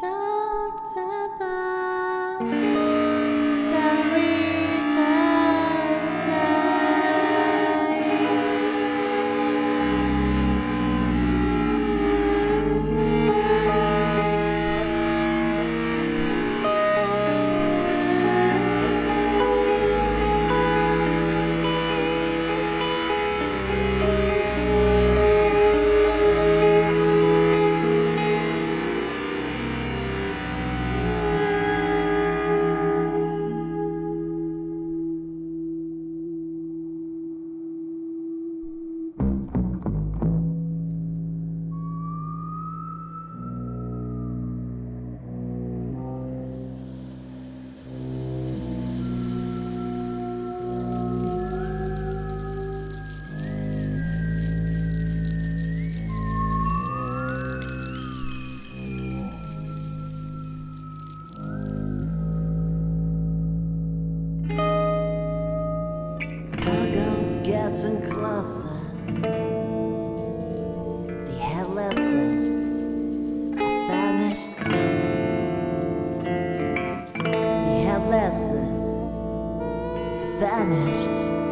talked about. Getting closer. The headlesses have vanished. The headlesses have vanished.